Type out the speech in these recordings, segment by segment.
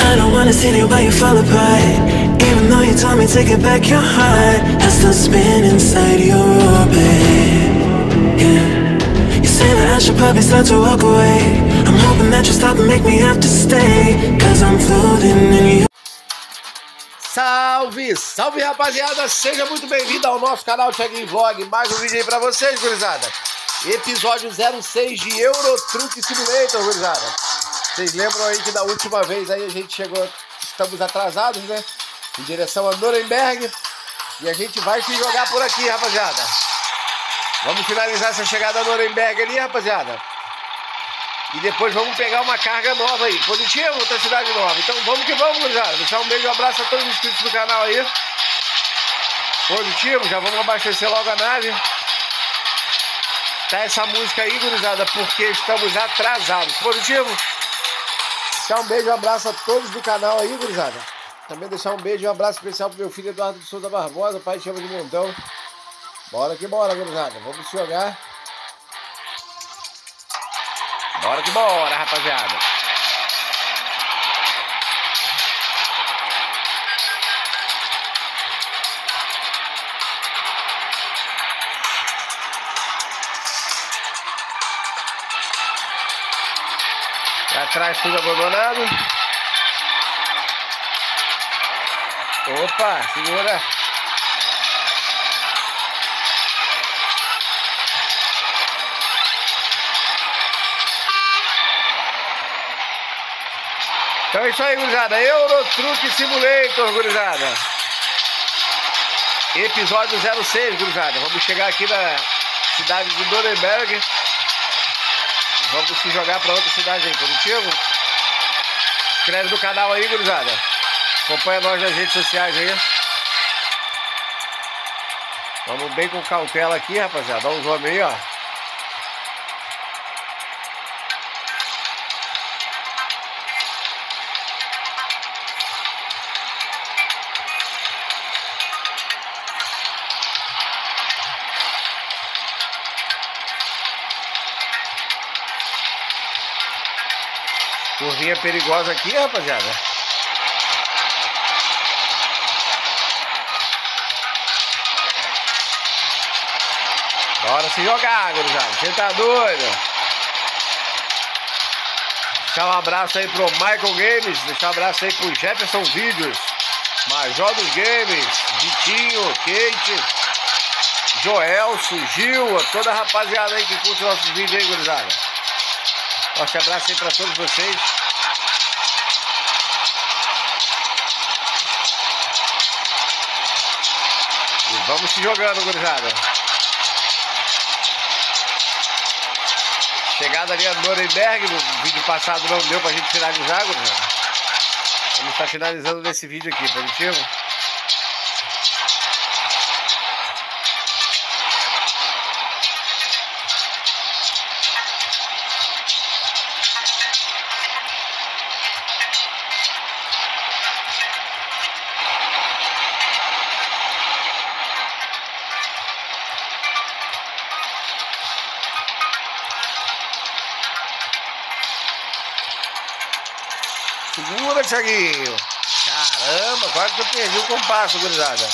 I don't wanna see you, but you fall apart. Even though you told me to get back your heart, I still spin inside your orbit. Yeah. You say that I should probably start to walk away. I'm hoping that you stop and make me have to stay. Cause I'm floating in your Salve, salve rapaziada, seja muito bem-vindo ao nosso canal Thiaguinho Vlog, mais um vídeo aí pra vocês, gurizada. Episódio 06 de Euro Truck Simulator, gurizada. Vocês lembram aí que da última vez aí a gente chegou, estamos atrasados, né? Em direção a Nuremberg. E a gente vai se jogar por aqui, rapaziada. Vamos finalizar essa chegada a Nuremberg ali, rapaziada. E depois vamos pegar uma carga nova aí. Positivo, outra cidade nova. Então vamos que vamos, gurizada. Deixar um beijo e um abraço a todos os inscritos do canal aí. Positivo, já vamos abastecer logo a nave. Tá essa música aí, gurizada, porque estamos atrasados. Positivo? Deixar um beijo e um abraço a todos do canal aí, gurizada. Também deixar um beijo e um abraço especial pro meu filho Eduardo de Souza Barbosa, pai chama de montão. Bora que bora, gurizada. Vamos jogar. Bora que bora, rapaziada. Atrás tudo abandonado. Opa, segura. Então é isso aí, gurizada. Euro Truck Simulator, gurizada. Episódio 06, gurizada. Vamos chegar aqui na cidade de Nuremberg. Vamos se jogar para outra cidade aí, positivo? Inscreve no canal aí, gurizada. Acompanha nós nas redes sociais aí. Vamos bem com cautela aqui, rapaziada. Dá um zoom aí, ó. Curvinha perigosa aqui, rapaziada. Bora se jogar, gurizada. Você tá doido? Deixar um abraço aí pro Michael Games. Deixar um abraço aí pro Jefferson Vídeos. Major dos Games. Vitinho, Kate. Joelso, Gil. Toda a rapaziada aí que curte nossos vídeos aí, gurizada. Forte abraço aí pra todos vocês. Vamos se jogando, gurizada. Chegada ali a Nuremberg, no vídeo passado não deu pra gente finalizar, gurizada. Vamos estar finalizando nesse vídeo aqui, positivo? Thiaguinho. Caramba, quase que eu perdi o compasso, gurizada.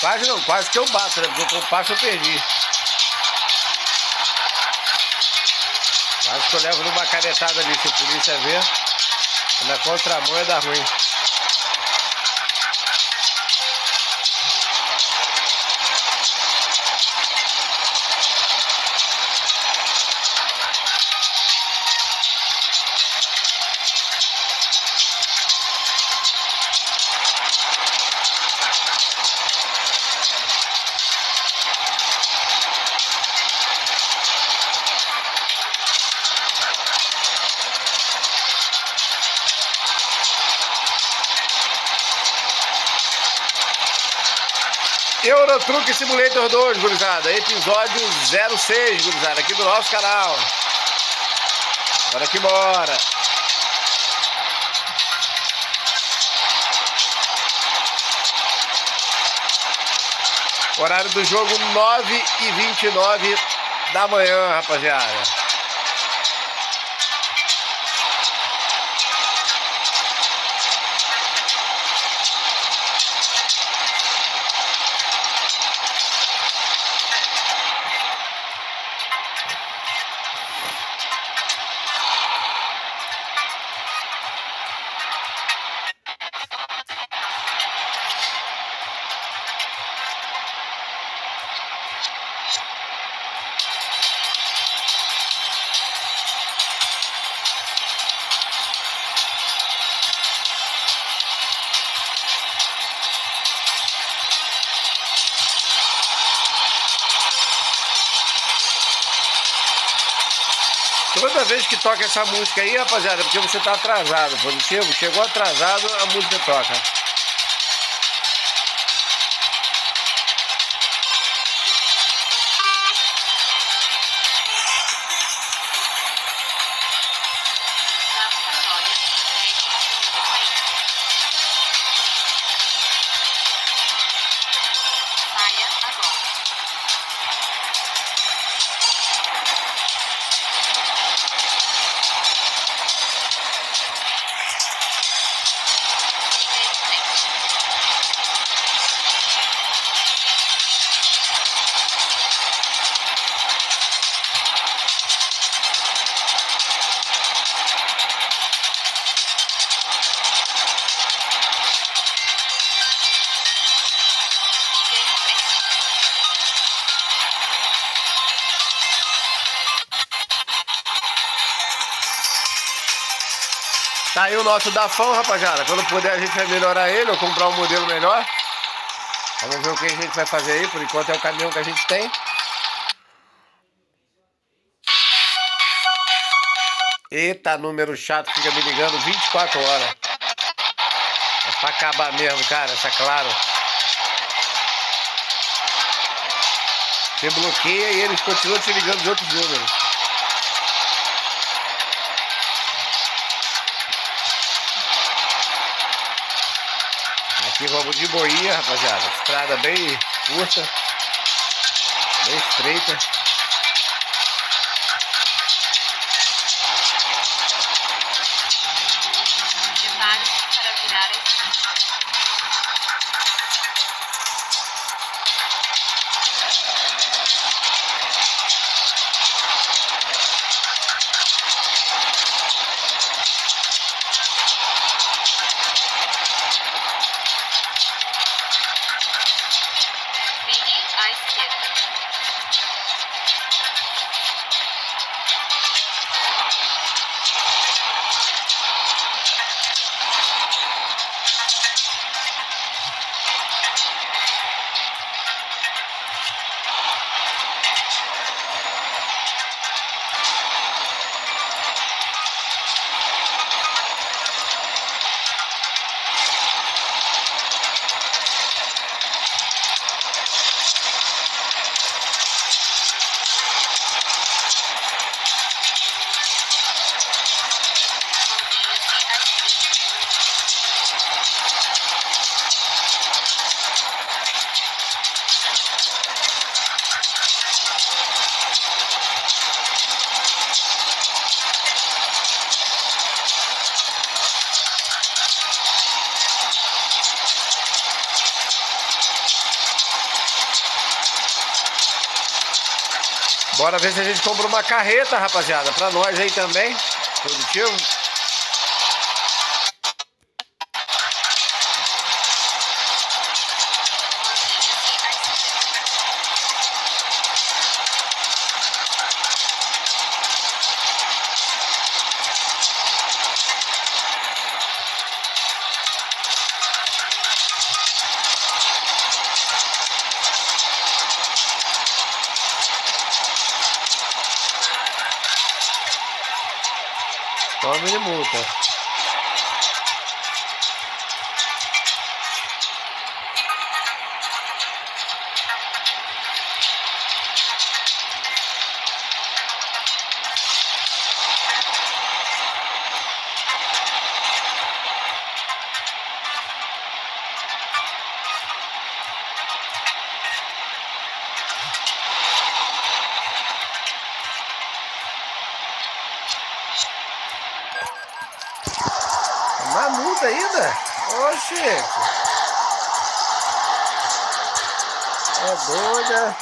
Quase não, quase que eu bato, né? Porque o compasso eu perdi. Quase que eu levo numa canetada ali, se a polícia ver. Na contramão é da ruim. Eurotruck Simulator 2, gurizada. Episódio 06, gurizada, aqui do nosso canal. Bora que bora. Horário do jogo 9 e 29 da manhã, rapaziada. Toca essa música aí, rapaziada, porque você tá atrasado. Positivo? Chegou atrasado, a música toca. Tá aí o nosso Dafão, rapaziada. Quando puder a gente vai melhorar ele ou comprar um modelo melhor. Vamos ver o que a gente vai fazer aí. Por enquanto é o caminhão que a gente tem. Eita, número chato, fica me ligando 24 horas. É pra acabar mesmo, cara, tá claro. Você bloqueia e eles continuam te ligando de outros números. Aqui vamos de boinha, rapaziada. Estrada bem curta, bem estreita. Bora ver se a gente compra uma carreta, rapaziada, pra nós aí também. Positivo. Doida.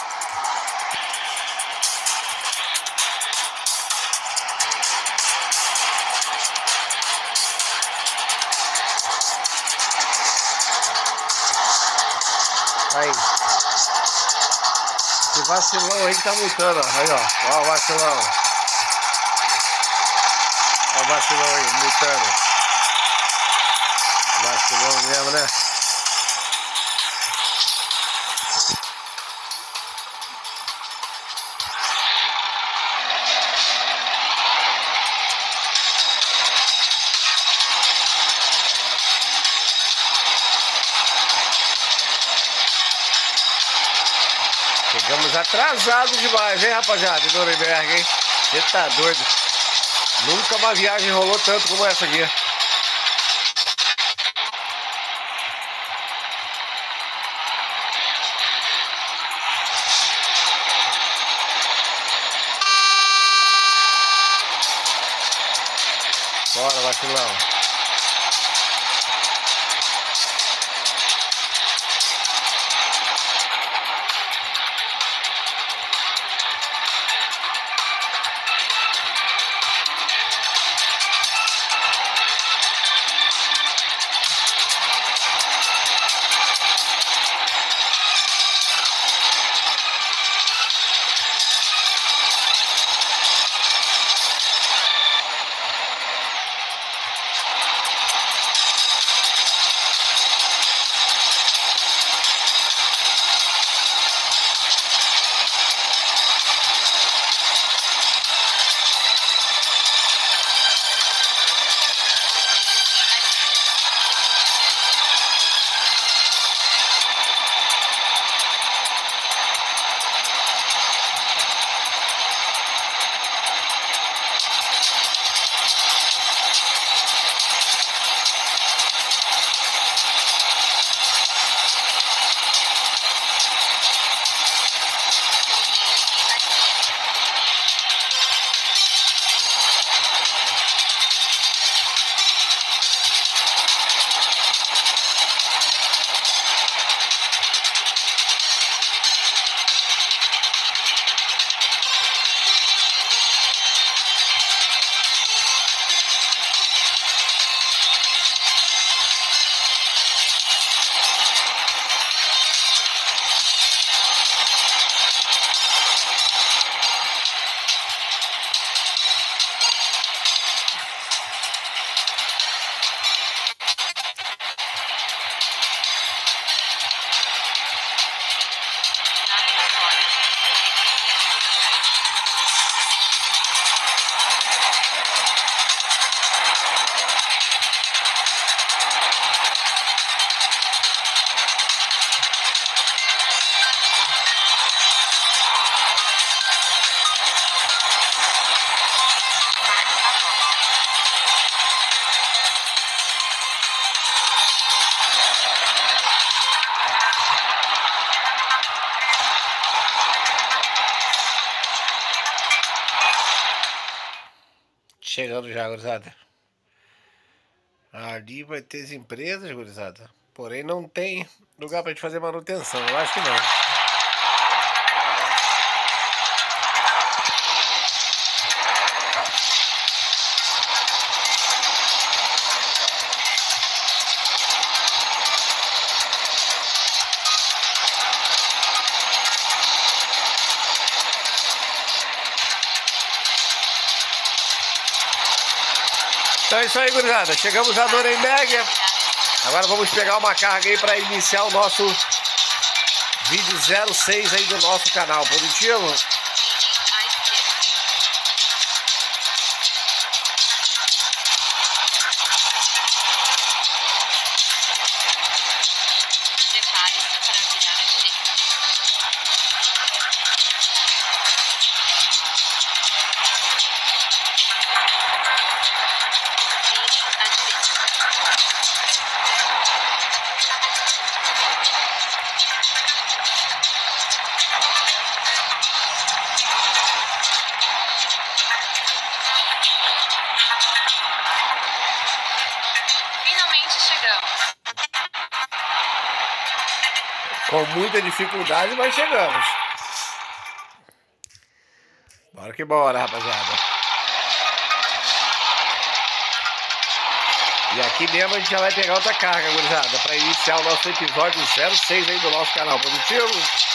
Aí. Esse vacilão aí que tá multando, ó. Aí, ó. Ó o vacilão. Ó o vacilão aí, multando. Vacilão mesmo, né? Atrasados demais, hein, rapaziada, em Nuremberg, hein? Você tá doido. Nunca uma viagem rolou tanto como essa aqui. Bora, vacilão. Já, gurizada. Ali vai ter as empresas, gurizada. Porém, não tem lugar pra gente fazer manutenção. Eu acho que não. Isso aí, gurizada. Chegamos a Nuremberg. Agora vamos pegar uma carga aí para iniciar o nosso vídeo 06 aí do nosso canal. Positivo? Muita dificuldade, mas chegamos. Bora que bora, rapaziada. E aqui mesmo a gente já vai pegar outra carga, gurizada, para iniciar o nosso episódio 06 aí do nosso canal Positivo.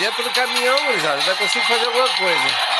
Dentro do caminhão, já ainda consigo fazer alguma coisa.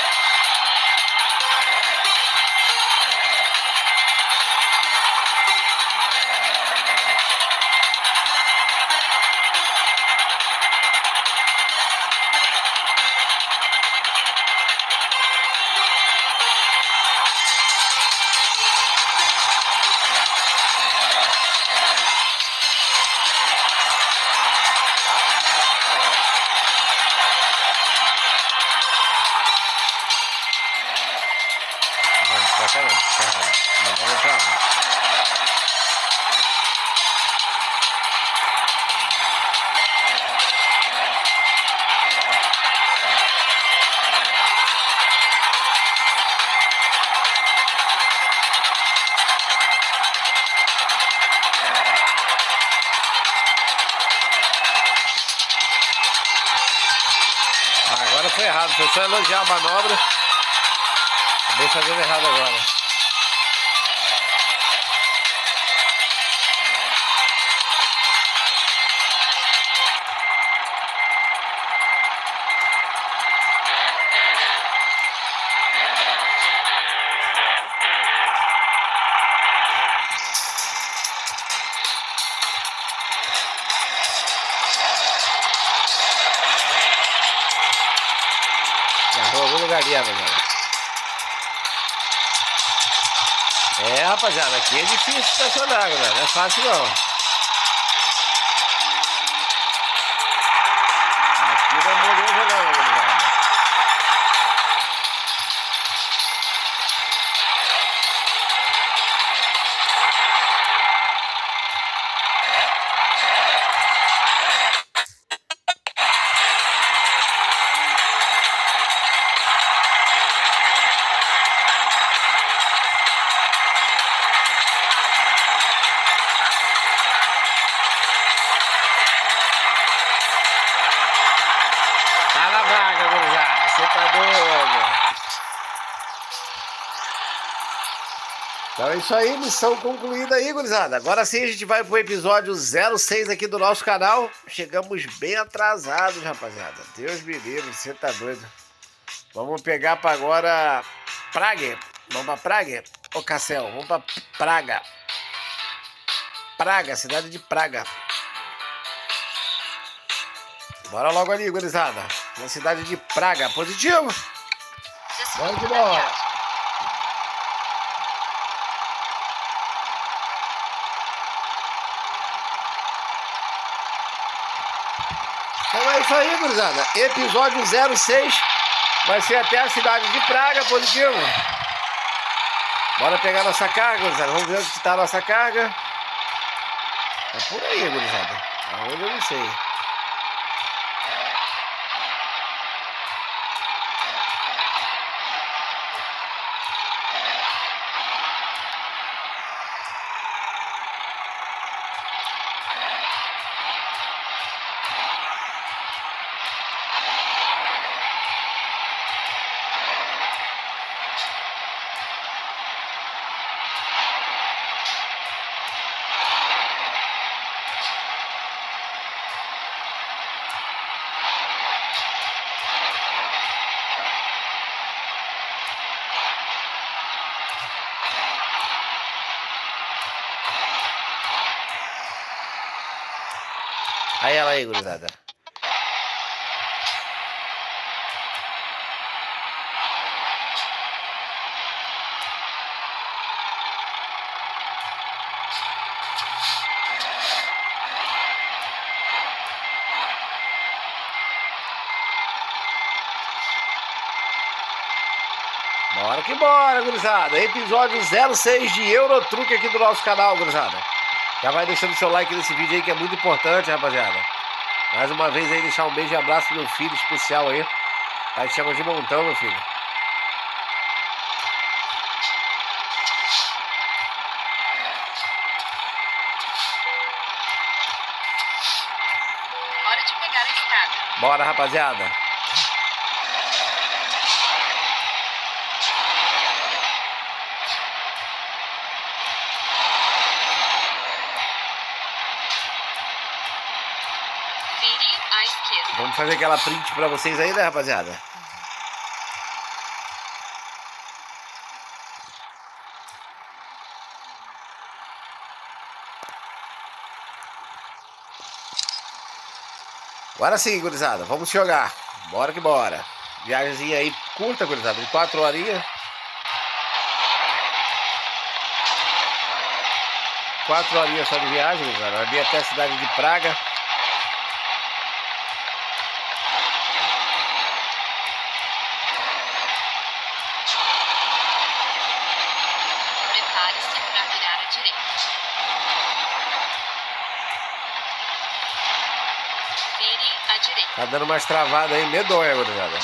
Só elogiar a manobra. Acabei fazendo errado agora. Rapaziada, aqui é difícil estacionar, galera. Não é fácil não. Então é isso aí, missão concluída aí, gurizada. Agora sim a gente vai pro episódio 06 aqui do nosso canal. Chegamos bem atrasados, rapaziada. Deus me livre, você tá doido. Vamos pegar para agora Praga. Vamos pra Praga? Ô, Cassel, vamos pra Praga. Praga, cidade de Praga. Bora logo ali, gurizada. Na cidade de Praga. Positivo? Bora de bola. Isso aí, gurizada. Episódio 06 vai ser até a cidade de Praga, positivo. Bora pegar nossa carga, gurizada. Vamos ver onde está a nossa carga. É por aí, gurizada. Aonde eu não sei. Aí gurizada. Bora que bora, gurizada. Episódio 06 de Eurotruque aqui do nosso canal, gurizada. Já vai deixando seu like nesse vídeo aí que é muito importante, rapaziada. Mais uma vez aí deixar um beijo e abraço meu filho especial aí. Tá te chama de montão, meu filho. Hora de pegar a. Bora, rapaziada. à esquerda. Vamos fazer aquela print pra vocês aí, né, rapaziada? Agora sim, gurizada, vamos jogar. Bora que bora. Viagemzinha aí curta, gurizada, de 4 horinhas. 4 horinhas só de viagem, gurizada. Ali até a cidade de Praga. Prepare-se para virar à direita. Vire à direita. Tá dando umas travadas aí, medonha, gurizada.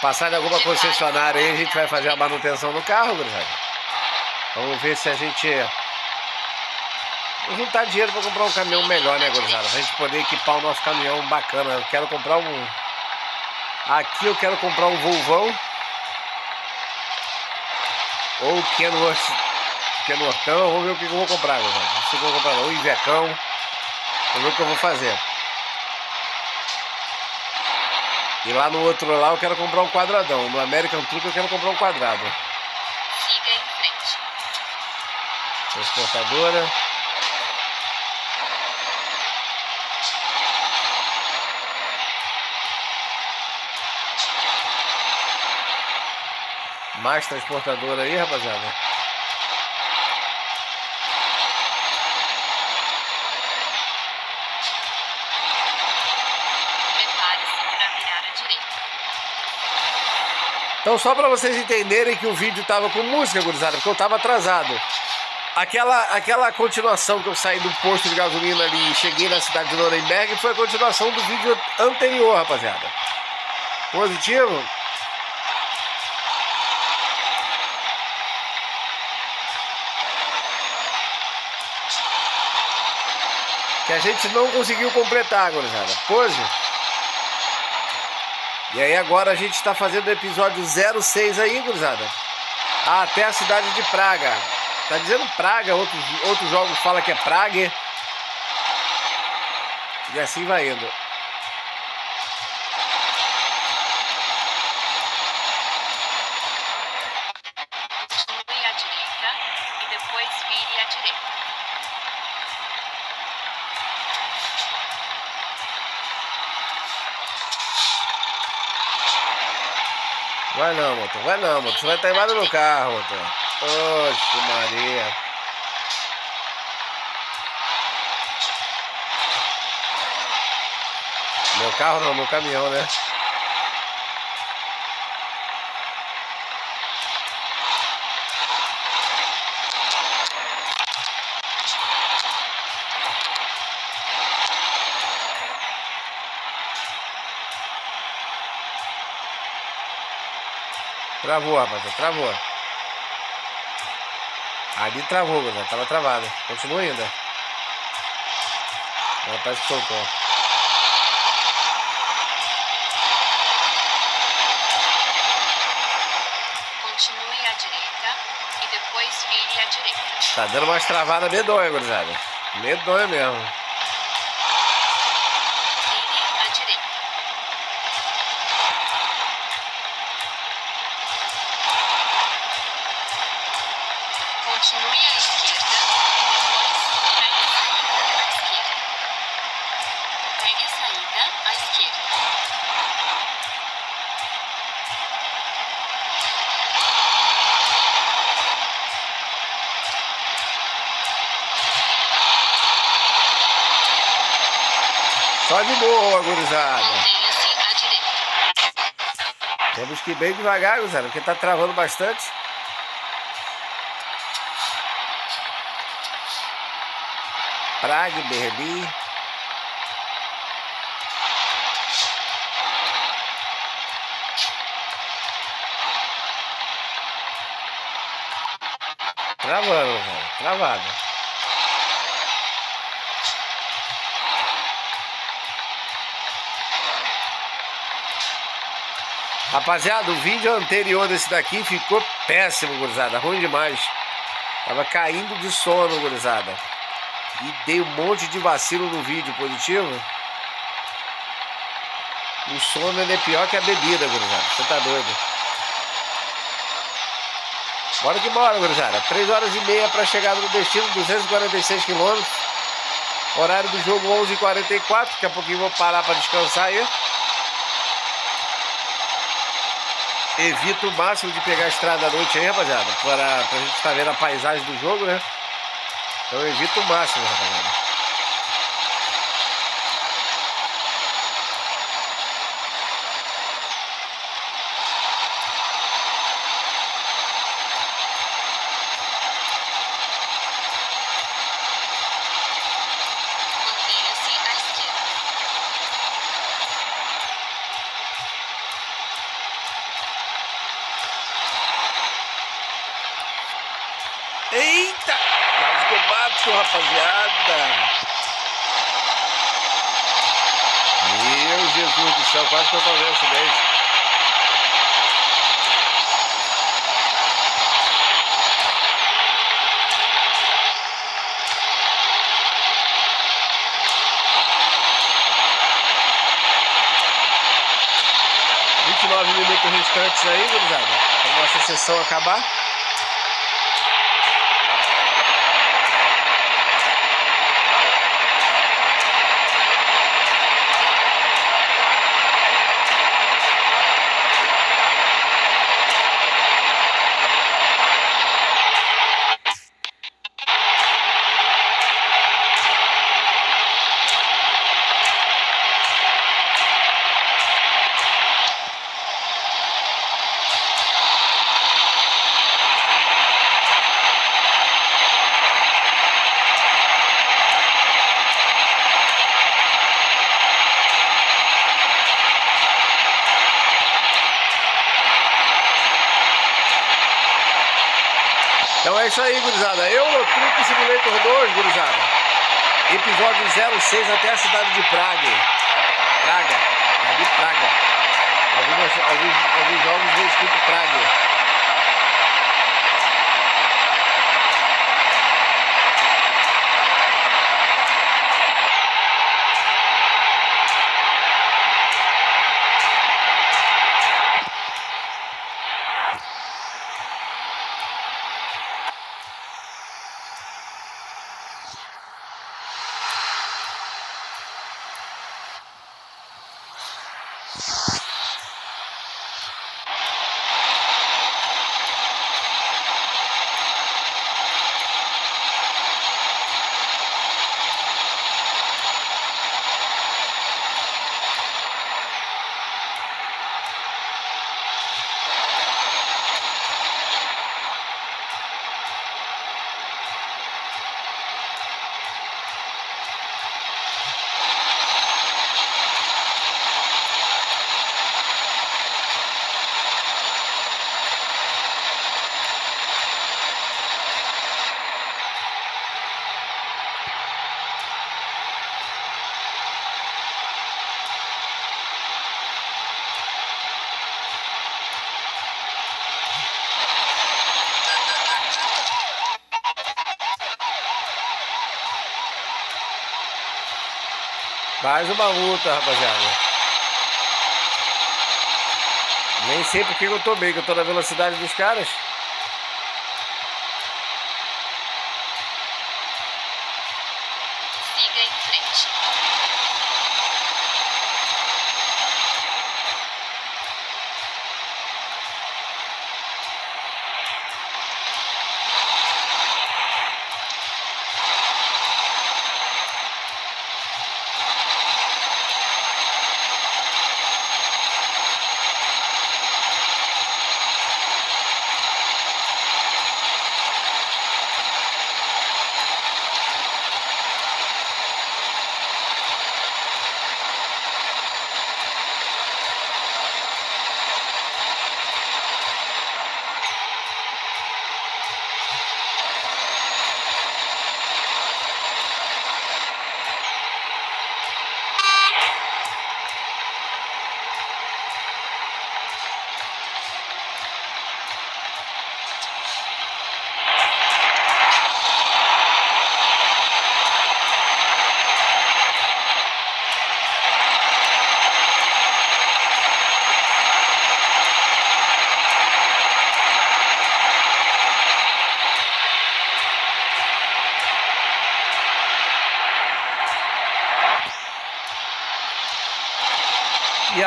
Passar em alguma concessionária aí, a gente vai fazer a manutenção do carro, gurizada. Vamos ver se a gente Vou juntar dinheiro para comprar um caminhão melhor, né, gurizada? Pra gente poder equipar o nosso caminhão bacana. Eu quero comprar um. Aqui eu quero comprar um Volvão. Ou Kenworth. Kenworthão. Vamos ver o que eu vou comprar, gurizada. Não sei o que eu vou comprar, não. Um Ivecão. Vamos ver o que eu vou fazer. E lá no outro lá eu quero comprar um quadradão. No American Truck eu quero comprar um quadrado. Transportadora. Mais transportadora aí, rapaziada. Então só para vocês entenderem que o vídeo tava com música, gurizada, porque eu tava atrasado. Aquela, aquela continuação que eu saí do posto de gasolina ali e cheguei na cidade de Nuremberg foi a continuação do vídeo anterior, rapaziada. Positivo? Que a gente não conseguiu completar, gurizada. Pose? E aí agora a gente está fazendo o episódio 06 aí, gurizada. Até a cidade de Praga. Tá dizendo Praga, outros, outros jogos falam que é Praga. E assim vai indo. Continue à direita e depois vire à direita. Vai não, motor. Vai não, motor. Você vai estar embaixo do carro, motor. Oxe, Maria. Meu carro não, meu caminhão, né? Travou, rapaz, travou. Ali travou, galera. Tava travada. Continua ainda. Agora parece que soltou. Continue à direita e depois vire à direita. Tá dando umas travadas medonha, gurizada. Medonha mesmo. Vire à direita. Continue à esquerda e depois pegue a saída à esquerda. Pegue a saída à esquerda. Só de boa, gurizada. Temos que ir bem devagar, gurizada, porque tá travando bastante. Praga, Berlim. Travando, velho. Travado. Rapaziada, o vídeo anterior desse daqui ficou péssimo, gurizada. Ruim demais. Tava caindo de sono, gurizada. E dei um monte de vacilo no vídeo positivo. O sono é pior que a bebida, gurizada. Você tá doido. Bora que bora, gurizada. 3 horas e meia para chegar no destino, 246 quilômetros. Horário do jogo 11h44. Daqui a pouquinho vou parar para descansar aí. Evito o máximo de pegar a estrada à noite aí, rapaziada. Para, pra gente estar tá vendo a paisagem do jogo, né? Então evito o máximo, rapaziada. Eita! Quase que eu bato, rapaziada. Meu Jesus do céu, quase que eu tô vendo acidente. Vinte e nove minutos restantes aí, gurizada, para nossa sessão acabar. Isso aí, gurizada. Eurotruck Simulator 2, gurizada. Episódio 06 até a cidade de Praga. Praga. É de Praga. Alguns, alguns, alguns jogos vem escrito Praga. Mais uma multa, rapaziada. Nem sei porque eu tô bem, que eu tô na velocidade dos caras.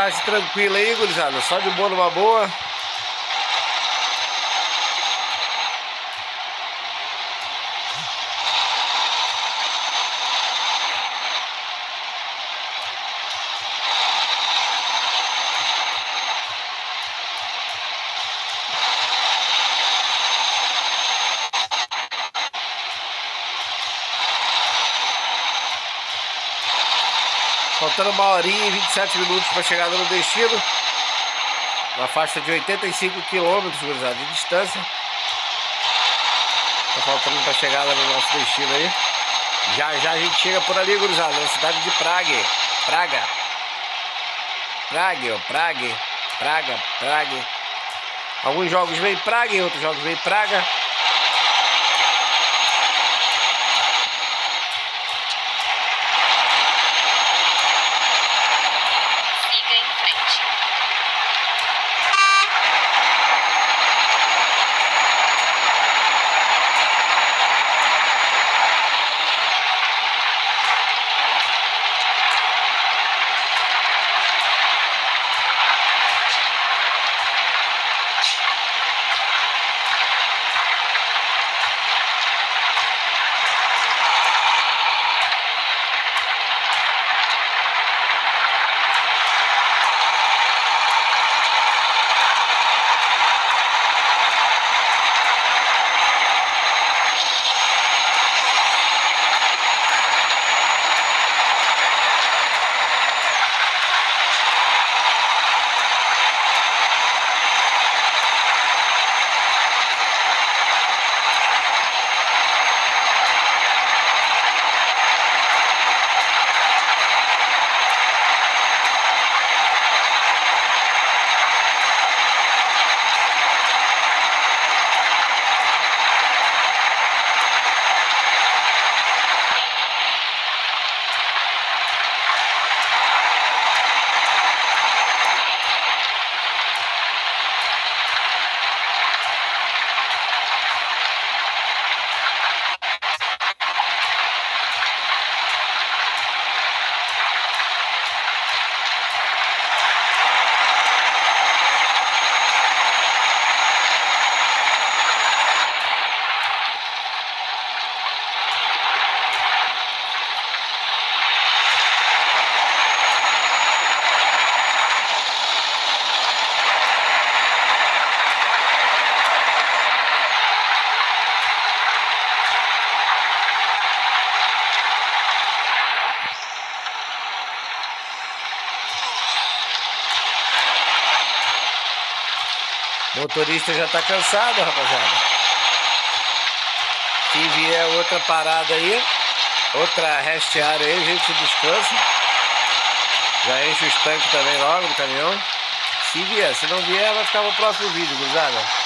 Tarde tranquila aí, gurizada. Só de boa numa boa. Faltando uma horinha e 27 minutos para chegar no destino. Uma faixa de 85 quilômetros, de distância. Tá faltando para chegada no nosso destino aí. Já já a gente chega por ali, gurizada, na cidade de Praga. Praga. Praga, Praga. Praga, Praga. Alguns jogos vem Praga, outros jogos vem Praga. Motorista já tá cansado, rapaziada. Se vier outra parada aí, outra resteária aí, a gente descansa. Já enche os tanques também logo do caminhão. Se vier, se não vier, vai ficar no próximo vídeo, gurizada.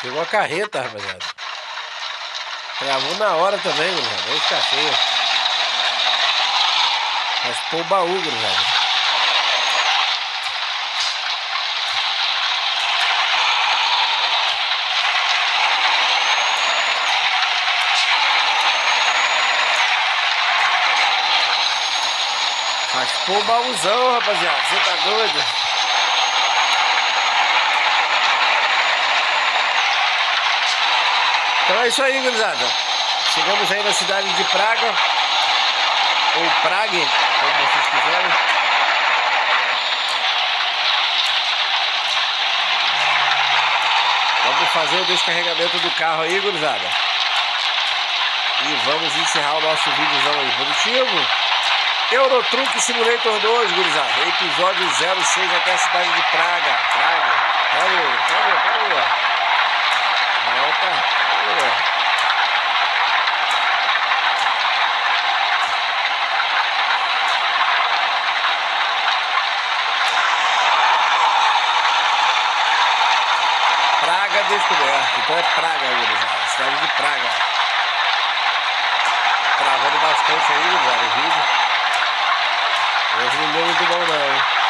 Pegou a carreta, rapaziada. Travou na hora também, gurizada. Vai ficar feio. Raspou o baú, gurizada. Raspou o baúzão, rapaziada. Você tá doido? Então é isso aí, gurizada. Chegamos aí na cidade de Praga. ou prague, como vocês quiserem. Vamos fazer o descarregamento do carro aí, gurizada. E vamos encerrar o nosso vídeozão aí. Positivo? Eurotruck Simulator 2, gurizada. Episódio 06 até a cidade de Praga. Praga. Praga, Praga, Praga. Praga. Descoberto. Então é Praga, gurizada. Cidade de Praga. Travando bastante aí, gurizada, o vídeo. Hoje não deu muito bom não?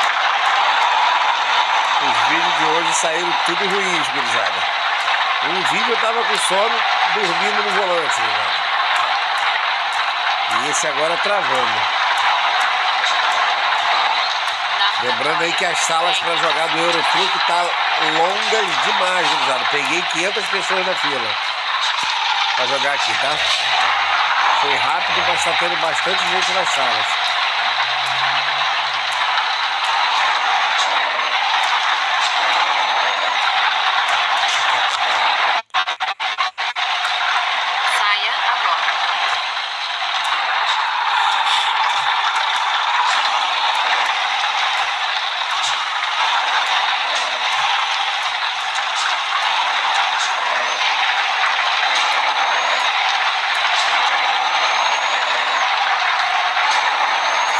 Os vídeos de hoje saíram tudo ruins, gurizada. Um vídeo eu tava com sono, dormindo no volante, gurizada. E esse agora travando. Lembrando aí que as salas para jogar do Eurotruck tá longas demais, gurizada. Peguei 500 pessoas na fila para jogar aqui, tá? Foi rápido, mas tá tendo bastante gente nas salas. Saia agora.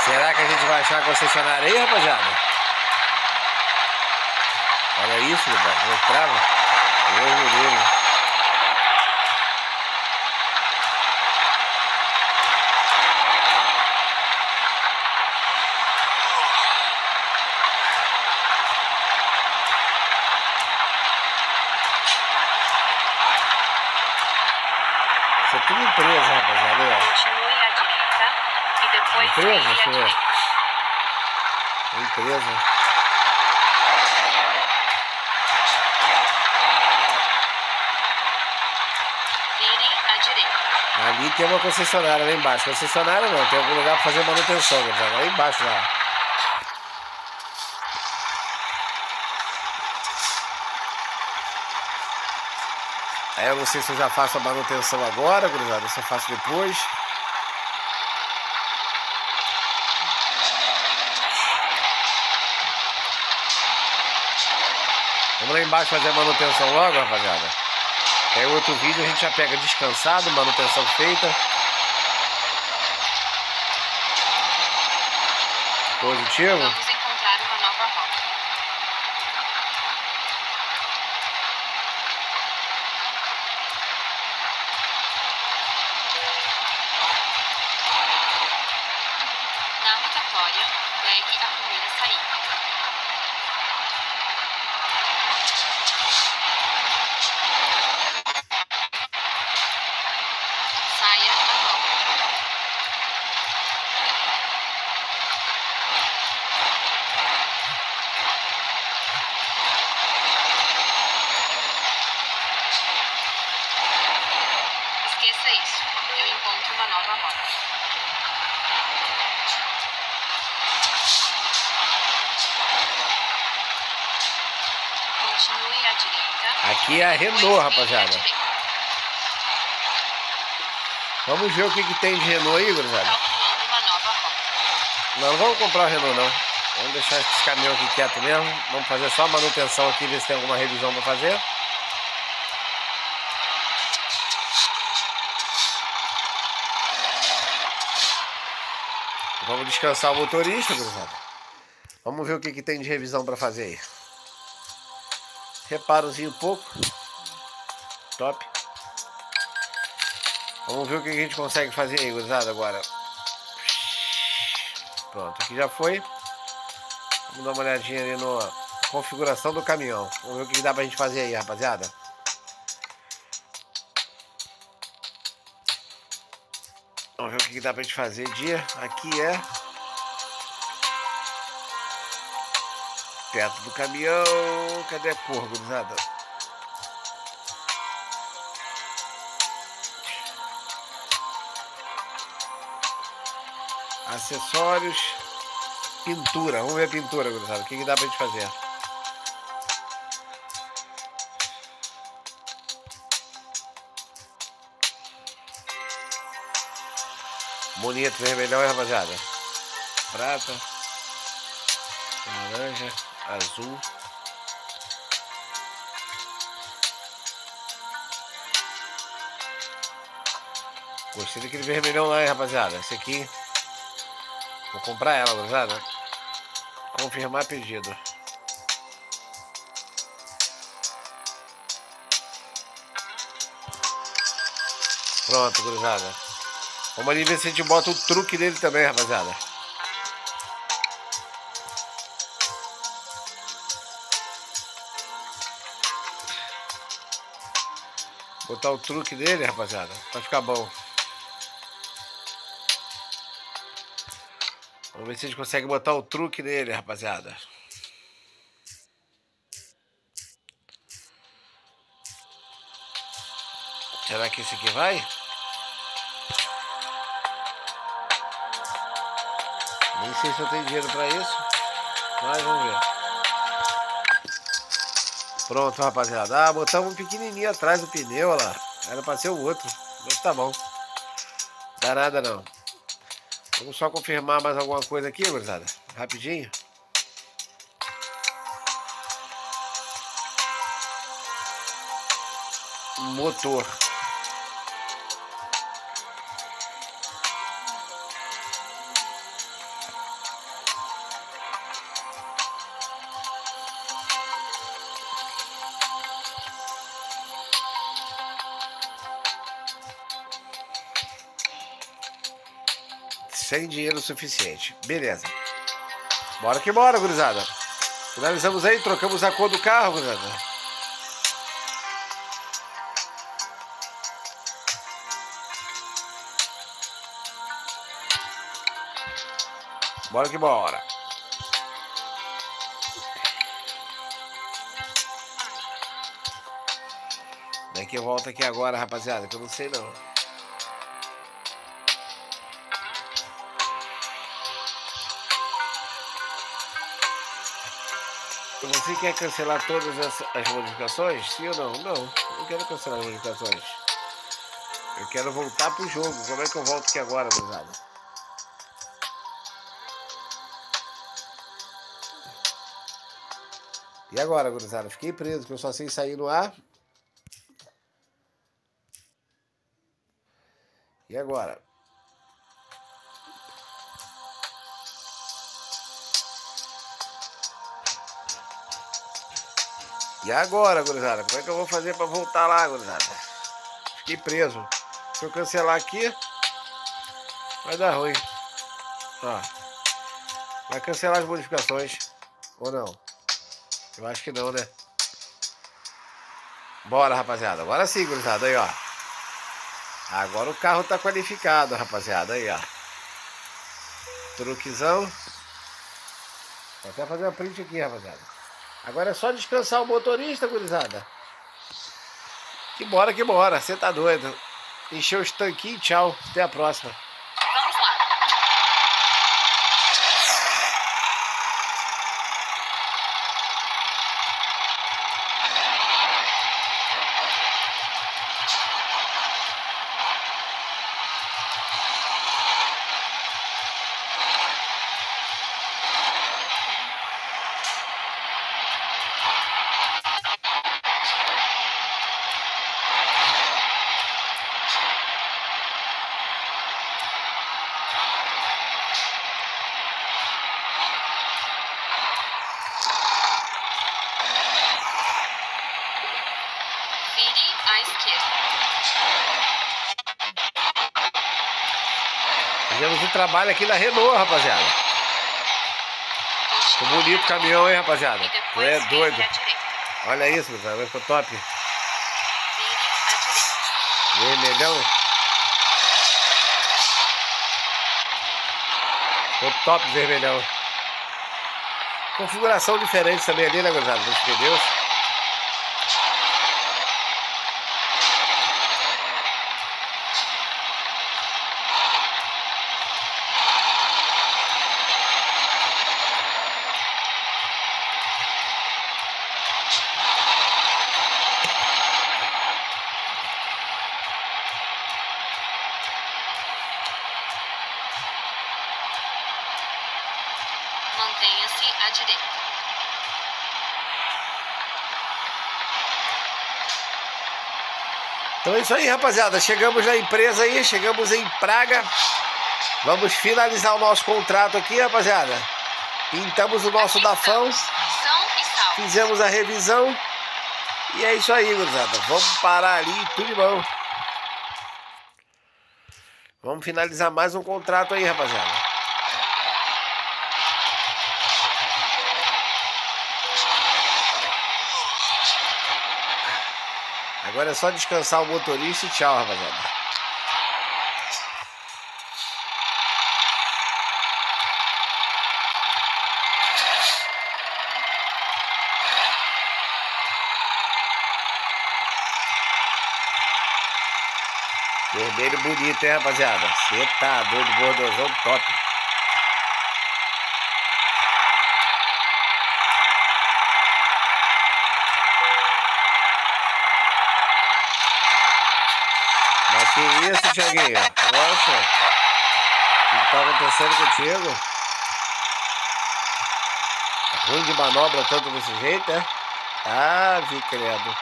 Será que a gente vai achar a concessionária aí, rapaziada? Olha isso, pai. Não trava. Meu menino. Isso é tudo empresa, rapaziada. Continue à direita e depois Empresa, à senhor. Empresa. Vire à direita. Ali tem uma concessionária lá embaixo. Concessionária não, tem algum lugar para fazer manutenção, gurizada. Lá embaixo lá. Aí eu não sei se eu já faço a manutenção agora, gurizada, se eu faço depois. Lá embaixo fazer a manutenção logo, rapaziada. Aí outro vídeo a gente já pega descansado, manutenção feita. Positivo. Vamos encontrar uma nova rota. Na rotatória, pegue a primeira saída. Saia agora. Esqueça isso. Uma nova rota. Continue à direita. Aqui é a Renault, rapaziada. Vamos ver o que, que tem de Renault aí, gurizada. Não, não vamos comprar o Renault não. Vamos deixar esse caminhão aqui quieto mesmo. Vamos fazer só a manutenção aqui, ver se tem alguma revisão para fazer. Vamos descansar o motorista. Vamos ver o que, que tem de revisão para fazer aí. Reparozinho pouco. Top. Vamos ver o que que a gente consegue fazer aí, gurizada, agora. Pronto, aqui já foi. Vamos dar uma olhadinha ali na configuração do caminhão. Vamos ver o que que dá pra gente fazer aí, rapaziada. Vamos ver o que dá pra gente fazer. Dia, aqui é. Perto do caminhão. Cadê a cor, gurizada? Acessórios. Pintura. Vamos ver a pintura, gurizada. O que dá pra gente fazer? Bonito, vermelhão, hein, rapaziada? Prata. Laranja. Azul. Gostei daquele vermelhão lá, hein, rapaziada. Esse aqui. Vou comprar ela, gurizada. Confirmar pedido. Pronto, gurizada. Vamos ali ver se a gente bota o truque dele também, rapaziada. Botar o truque dele, rapaziada, pra ficar bom. Vamos ver se a gente consegue botar o truque nele, rapaziada. Será que esse aqui vai? Sei se eu tenho dinheiro pra isso. Mas vamos ver. Pronto, rapaziada. Ah, botamos um pequenininho atrás do pneu, olha lá. Era pra ser o outro. Mas tá bom. Dá nada não. Vamos só confirmar mais alguma coisa aqui, gurizada. Rapidinho. Motor. Sem dinheiro suficiente. Beleza. Bora que bora, gurizada. Finalizamos aí, trocamos a cor do carro, gurizada. Bora que bora. Como é eu volto aqui agora, rapaziada? Que eu não sei não. Você quer cancelar todas as, as modificações? Sim ou não? Não, não quero cancelar as modificações. Eu quero voltar pro jogo. Como é que eu volto aqui agora, gurizada? E agora, gurizada? Fiquei preso, que eu só sei sair no ar. E agora? E agora, gurizada? Como é que eu vou fazer pra voltar lá, gurizada? Fiquei preso. Se eu cancelar aqui, vai dar ruim. Ó. Vai cancelar as modificações. Ou não? Eu acho que não, né? Bora, rapaziada. Agora sim, gurizada. Aí, ó. Agora o carro tá qualificado, rapaziada. Aí, ó. Truquezão. Vou até fazer uma print aqui, rapaziada. Agora é só descansar o motorista, gurizada. Que bora, que bora. Você tá doido. Encheu os tanquinhos, tchau. Até a próxima. Trabalho aqui na Renault, rapaziada. Ficou bonito o caminhão, hein, rapaziada? É doido. Olha isso, rapaziada. Ficou top. Vermelhão. Ficou top vermelhão. Configuração diferente também ali, né, gurizada? Dos pneus. Então é isso aí, rapaziada. Chegamos na empresa aí, chegamos em Praga. Vamos finalizar o nosso contrato aqui, rapaziada. Pintamos o nosso dafão. Fizemos a revisão. E é isso aí, gurizada. Vamos parar ali, tudo de bom. Vamos finalizar mais um contrato aí, rapaziada. Agora é só descansar o motorista e tchau, rapaziada. Vermelho bonito, hein, rapaziada? Você tá doido, bordozão top. Mas Thiaguinho? Nossa. O que tá acontecendo contigo? Ruim de manobra tanto desse jeito, é? Ah, vi credo.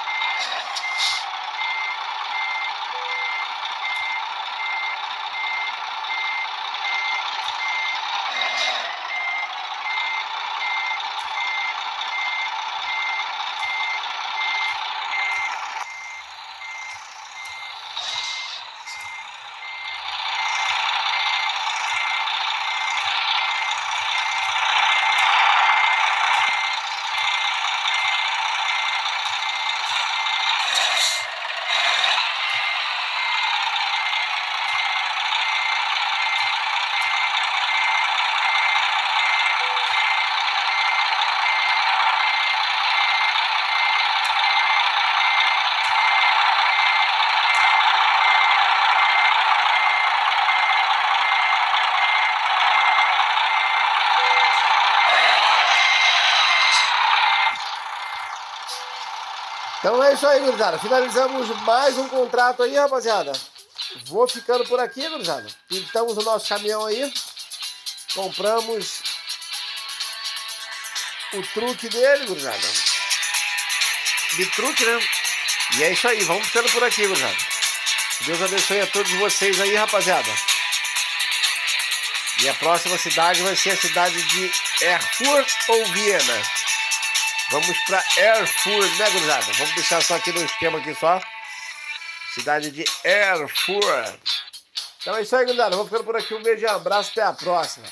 Então é isso aí, gurizada. Finalizamos mais um contrato aí, rapaziada. Vou ficando por aqui, gurizada. Pintamos o nosso caminhão aí. Compramos o truque dele, gurizada. De truque, né? E é isso aí. Vamos ficando por aqui, gurizada. Deus abençoe a todos vocês aí, rapaziada. E a próxima cidade vai ser a cidade de Erfurt ou Viena. Vamos para Erfurt, né, gurizada? Vamos deixar só aqui no esquema aqui só. Cidade de Erfurt. Então é isso aí, gurizada. Vamos ficando por aqui. Um beijo e um abraço. Até a próxima.